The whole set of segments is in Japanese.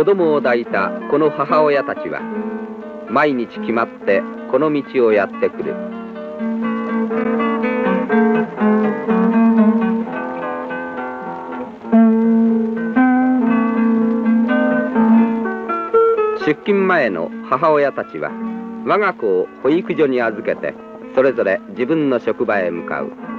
子供を抱いたこの母親たちは毎日決まってこの道をやってくる。出勤前の母親たちは我が子を保育所に預けてそれぞれ自分の職場へ向かう。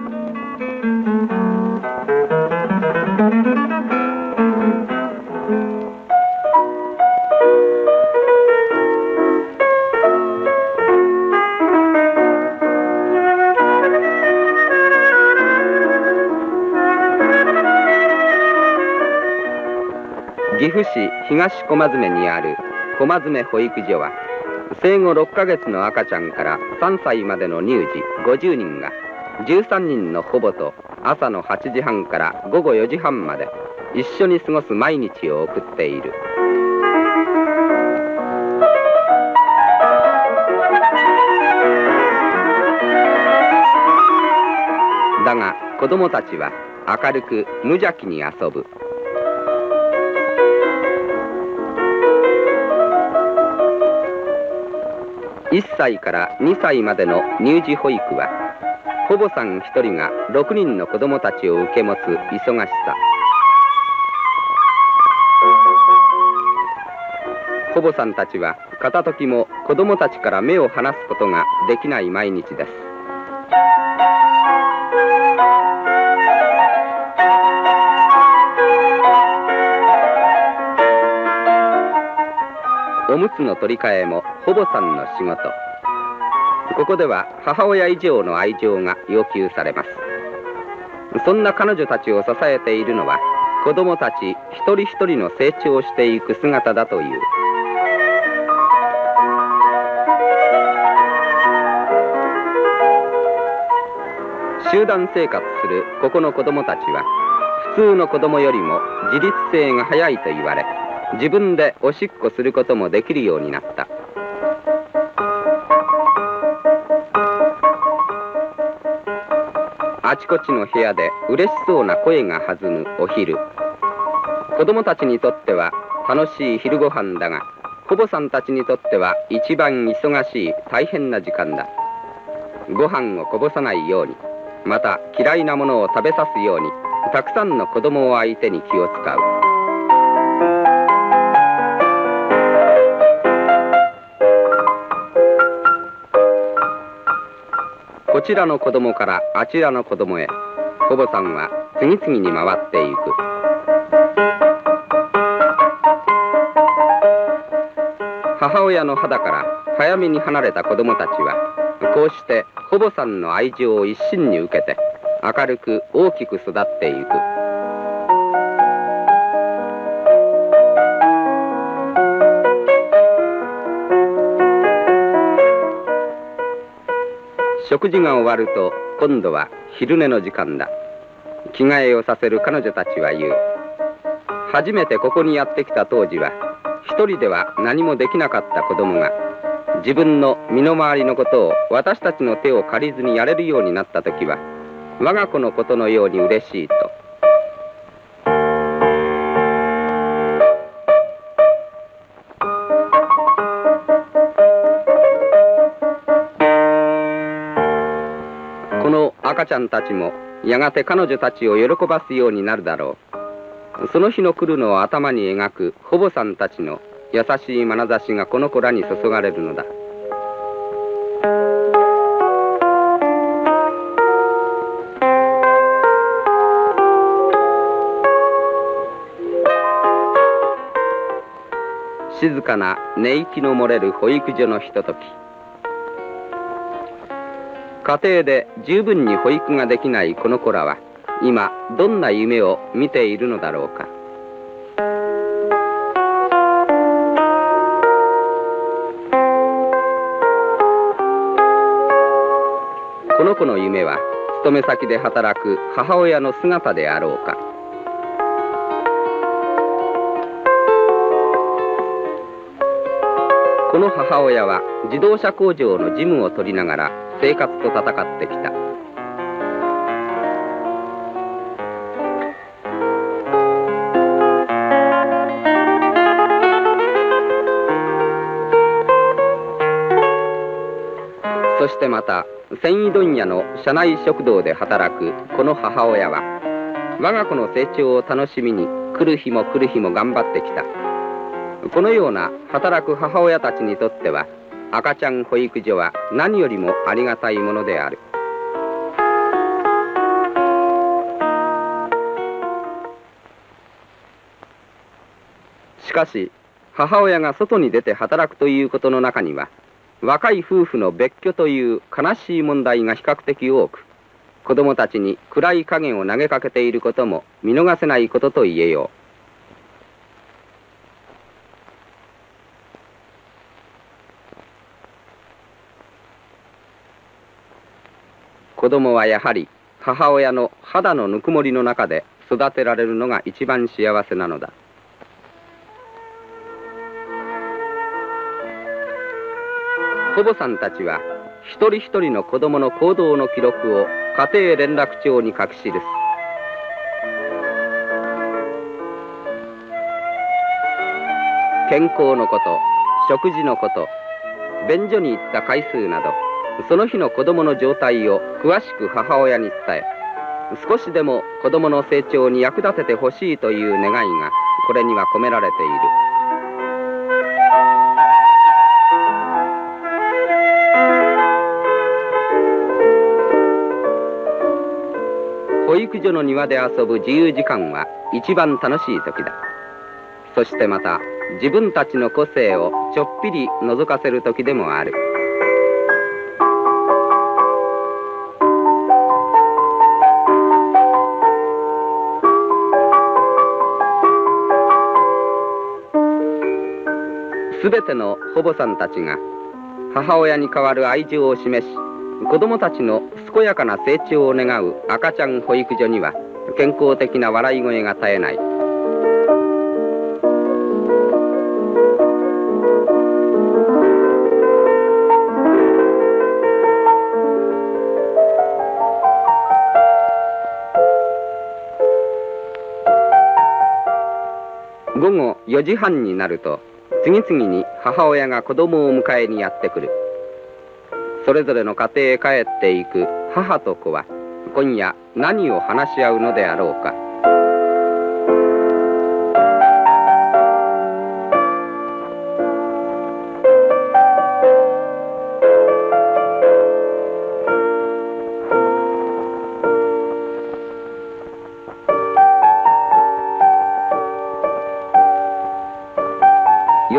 岐阜市東駒詰にある駒詰保育所は生後6ヶ月の赤ちゃんから3歳までの乳児50人が13人の保母と朝の8時半から午後4時半まで一緒に過ごす毎日を送っている。だが子供たちは明るく無邪気に遊ぶ。1歳から2歳までの乳児保育は保母さん1人が6人の子どもたちを受け持つ忙しさ。保母さんたちは片時も子どもたちから目を離すことができない毎日です。おむつの取り替えも保母さんの仕事。ここでは母親以上の愛情が要求されます。そんな彼女たちを支えているのは子供たち一人一人の成長していく姿だという。集団生活するここの子供たちは普通の子供よりも自立性が早いと言われ自分でおしっこすることもできるようになった。あちこちの部屋で嬉しそうな声が弾むお昼。子供たちにとっては楽しい昼ご飯だが保母さんたちにとっては一番忙しい大変な時間だ。ご飯をこぼさないようにまた嫌いなものを食べさすようにたくさんの子供を相手に気を使う。こちらの子供からあちらの子供へ。保母さんは次々に回っていく。母親の肌から早めに離れた子供たちはこうして保母さんの愛情を一身に受けて明るく大きく育っていく。食事が終わると今度は昼寝の時間だ。着替えをさせる彼女たちは言う。初めてここにやってきた当時は一人では何もできなかった子供が自分の身の回りのことを私たちの手を借りずにやれるようになった時は我が子のことのように嬉しいと。赤ちゃんたちもやがて彼女たちを喜ばすようになるだろう。その日の来るのを頭に描く保母さんたちの優しい眼差しがこの子らに注がれるのだ。静かな寝息の漏れる保育所のひととき。家庭で十分に保育ができないこの子らは今どんな夢を見ているのだろうか。この子の夢は勤め先で働く母親の姿であろうか。この母親は自動車工場の事務を取りながら生活と戦ってきた。そしてまた繊維問屋の社内食堂で働くこの母親は我が子の成長を楽しみに来る日も来る日も頑張ってきた。このような働く母親たちにとっては赤ちゃん保育所は何よりもありがたいものである。しかし母親が外に出て働くということの中には若い夫婦の別居という悲しい問題が比較的多く子供たちに暗い影を投げかけていることも見逃せないことと言えよう。子供はやはり母親の肌のぬくもりの中で育てられるのが一番幸せなのだ。保母さんたちは一人一人の子供の行動の記録を家庭連絡帳に書き記す。健康のこと食事のこと便所に行った回数などその日の子供の状態を詳しく母親に伝え少しでも子供の成長に役立ててほしいという願いがこれには込められている。保育所の庭で遊ぶ自由時間は一番楽しい時だそしてまた自分たちの個性をちょっぴり覗かせる時でもあるすべての保母さんたちが母親に代わる愛情を示し子供たちの健やかな成長を願う赤ちゃん保育所には健康的な笑い声が絶えない。午後4時半になると次々に母親が子供を迎えにやってくる。それぞれの家庭へ帰っていく母と子は今夜何を話し合うのであろうか。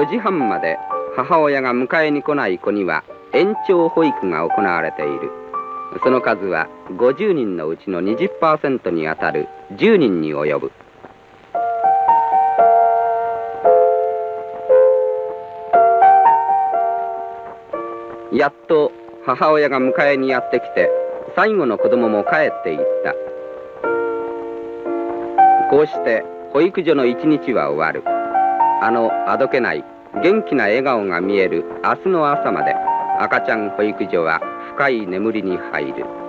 4時半まで母親が迎えに来ない子には延長保育が行われている。その数は50人のうちの20%にあたる10人に及ぶ。やっと母親が迎えにやってきて最後の子供も帰っていった。こうして保育所の一日は終わる。あのあどけない元気な笑顔が見える明日の朝まで。赤ちゃん保育所は深い眠りに入る。